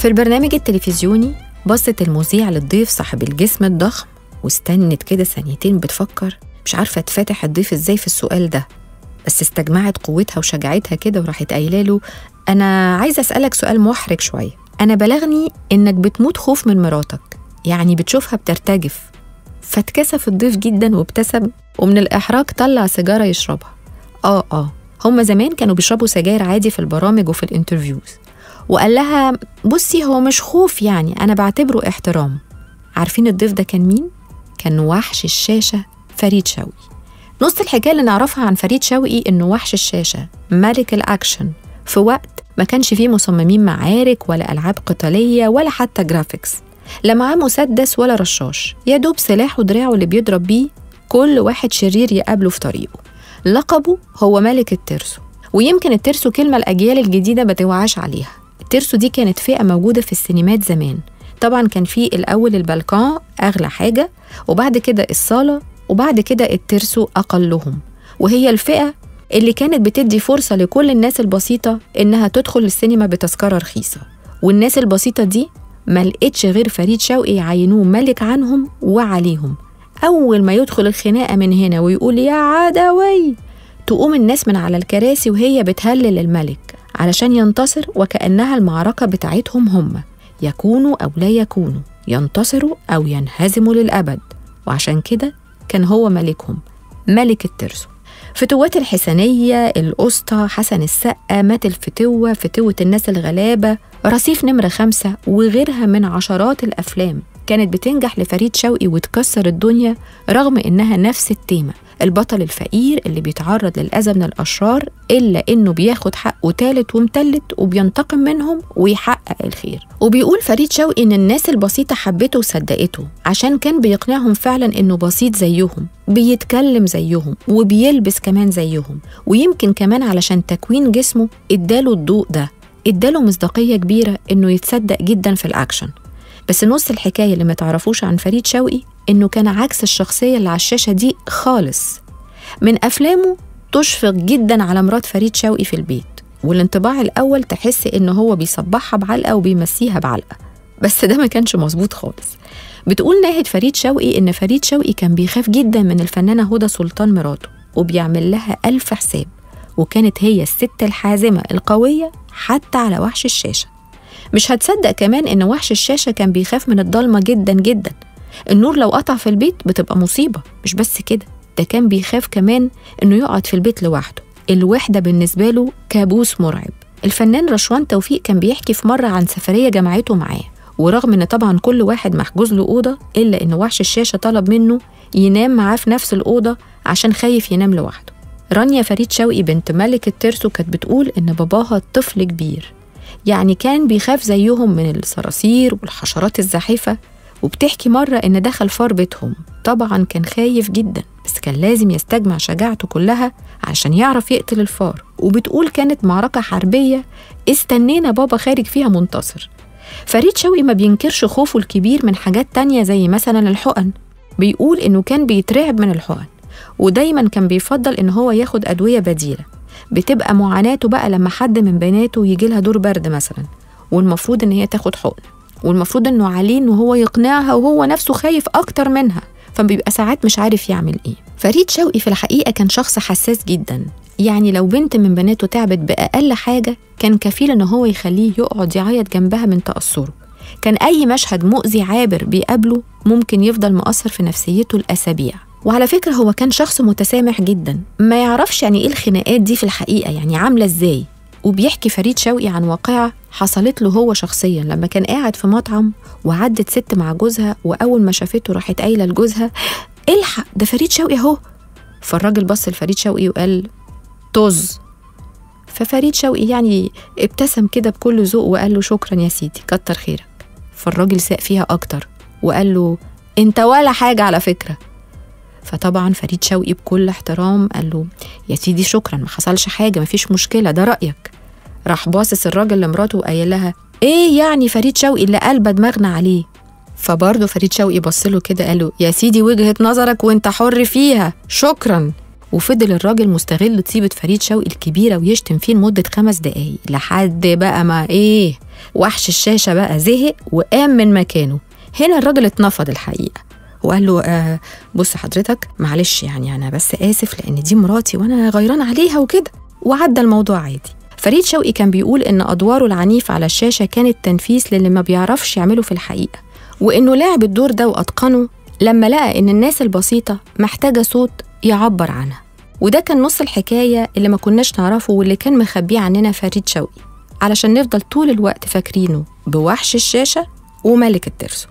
في البرنامج التلفزيوني بصت المذيع للضيف صاحب الجسم الضخم. واستنت كده ثانيتين بتفكر مش عارفة تفتح الضيف إزاي في السؤال ده. بس استجمعت قوتها وشجاعتها كده وراحت قايلة له أنا عايزة أسألك سؤال محرج شوية. أنا بلغني إنك بتموت خوف من مراتك. يعني بتشوفها بترتجف. فاتكسف الضيف جدا وابتسم ومن الإحراج طلع سيجارة يشربها. آه آه. هما زمان كانوا بيشربوا سجاير عادي في البرامج وفي ال interviews. وقال لها بصي هو مش خوف يعني أنا بعتبره احترام. عارفين الضيف ده كان مين؟ كان وحش الشاشة فريد شوقي. نص الحكاية اللي نعرفها عن فريد شوقي إنه وحش الشاشة ملك الأكشن في وقت ما كانش فيه مصممين معارك ولا ألعاب قتالية ولا حتى graphics لا معاه مسدس ولا رشاش. يا دوب سلاحه دراعه اللي بيضرب بيه كل واحد شرير يقابله في طريقه. لقبه هو ملك الترسو. ويمكن الترسو كلمة الأجيال الجديدة ما توعاش عليها. الترسو دي كانت فئة موجودة في السينمات زمان. طبعا كان في الأول البلكان أغلى حاجة وبعد كده الصالة وبعد كده الترسو أقلهم. وهي الفئة اللي كانت بتدي فرصة لكل الناس البسيطة إنها تدخل السينما بتذكرة رخيصة. والناس البسيطة دي ما لقيتش غير فريد شوقي يعينوه ملك عنهم وعليهم. أول ما يدخل الخناقة من هنا ويقول يا عدوي تقوم الناس من على الكراسي وهي بتهلل الملك. علشان ينتصر وكأنها المعركة بتاعتهم هم. يكونوا أو لا يكونوا ينتصروا أو ينهزموا للأبد. وعشان كده كان هو ملكهم ملك الترسو. فتوات الحسنية القسطى حسن السقا مات الفتوة فتوة الناس الغلابة رصيف نمرة خمسة وغيرها من عشرات الأفلام. كانت بتنجح لفريد شوقي وتكسر الدنيا رغم إنها نفس التيمة. البطل الفقير اللي بيتعرض للأذى من الأشرار إلا إنه بياخد حقه تالت ومتلت وبينتقم منهم ويحقق الخير. وبيقول فريد شوقي إن الناس البسيطة حبته وصدقته عشان كان بيقنعهم فعلا إنه بسيط زيهم بيتكلم زيهم وبيلبس كمان زيهم ويمكن كمان علشان تكوين جسمه إداله الضوء ده إداله مصداقية كبيرة إنه يتصدق جدا في الأكشن. بس نص الحكاية اللي ما تعرفوش عن فريد شوقي إنه كان عكس الشخصية اللي على الشاشة دي خالص. من أفلامه تشفق جدا على مرات فريد شوقي في البيت والانطباع الأول تحس إنه هو بيصبحها بعلقة وبيمسيها بعلقة. بس ده ما كانش مظبوط خالص. بتقول ناهد فريد شوقي إن فريد شوقي كان بيخاف جدا من الفنانة هدى سلطان مراته وبيعمل لها ألف حساب وكانت هي الست الحازمة القوية حتى على وحش الشاشة. مش هتصدق كمان إن وحش الشاشة كان بيخاف من الضلمة جدا جدا. النور لو قطع في البيت بتبقى مصيبة مش بس كده ده كان بيخاف كمان إنه يقعد في البيت لوحده. الوحدة بالنسبة له كابوس مرعب. الفنان رشوان توفيق كان بيحكي في مرة عن سفرية جمعته معاه. ورغم إن طبعا كل واحد محجوز له أوضة إلا إن وحش الشاشة طلب منه ينام معاه في نفس الأوضة عشان خايف ينام لوحده. رانيا فريد شوقي بنت ملك الترسو كانت بتقول إن باباها طفل كبير. يعني كان بيخاف زيهم من الصراصير والحشرات الزاحفة وبتحكي مرة إن دخل فار بيتهم. طبعا كان خايف جدا بس كان لازم يستجمع شجاعته كلها عشان يعرف يقتل الفار. وبتقول كانت معركة حربية استنينا بابا خارج فيها منتصر. فريد شوقي ما بينكرش خوفه الكبير من حاجات تانية زي مثلا الحقن. بيقول إنه كان بيترعب من الحقن ودايما كان بيفضل إن هو ياخد أدوية بديلة. بتبقى معاناته بقى لما حد من بناته يجي لها دور برد مثلا والمفروض إن هي تاخد حقن. والمفروض إنه عليه إن هو يقنعها وهو نفسه خايف أكتر منها فبيبقى ساعات مش عارف يعمل إيه. فريد شوقي في الحقيقة كان شخص حساس جدا. يعني لو بنت من بناته تعبت بأقل حاجة كان كفيل إن هو يخليه يقعد يعيط جنبها من تأثره. كان أي مشهد مؤذي عابر بيقابله ممكن يفضل مؤثر في نفسيته الأسابيع. وعلى فكرة هو كان شخص متسامح جدا. ما يعرفش يعني إيه الخناقات دي في الحقيقة يعني عاملة إزاي؟ وبيحكي فريد شوقي عن واقعة حصلت له هو شخصيا. لما كان قاعد في مطعم وعدت ست مع جوزها وأول ما شافته راحت قايلة لجوزها الحق ده فريد شوقي أهو. فالراجل بص لفريد شوقي وقال طز. ففريد شوقي يعني ابتسم كده بكل ذوق وقال له شكرا يا سيدي كتر خيرك. فالراجل ساق فيها أكتر وقال له أنت ولا حاجة على فكرة. فطبعا فريد شوقي بكل احترام قال له يا سيدي شكرا ما حصلش حاجة مفيش مشكلة ده رأيك. راح باصص الراجل لمراته وقايل لها إيه يعني فريد شوقي اللي قلبه دماغنا عليه؟ فبرضه فريد شوقي بص له كده قال له يا سيدي وجهة نظرك وأنت حر فيها شكرا. وفضل الراجل مستغل طيبة فريد شوقي الكبيرة ويشتم فيه لمدة خمس دقايق لحد بقى ما إيه وحش الشاشة بقى زهق وقام من مكانه. هنا الراجل اتنفض الحقيقة. وقال له آه بص حضرتك معلش يعني أنا بس آسف لأن دي مراتي وأنا غيران عليها وكده. وعدى الموضوع عادي. فريد شوقي كان بيقول إن أدواره العنيفة على الشاشة كانت تنفيس للي ما بيعرفش يعمله في الحقيقة وإنه لعب الدور ده وأتقنه لما لقى إن الناس البسيطة محتاجة صوت يعبر عنها. وده كان نص الحكاية اللي ما كناش نعرفه واللي كان مخبيه عننا فريد شوقي علشان نفضل طول الوقت فاكرينه بوحش الشاشة وملك الترسو.